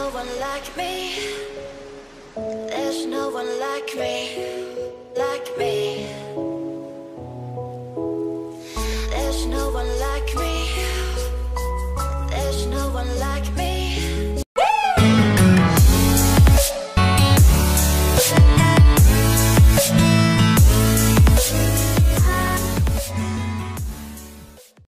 no one like me. There's no one like me.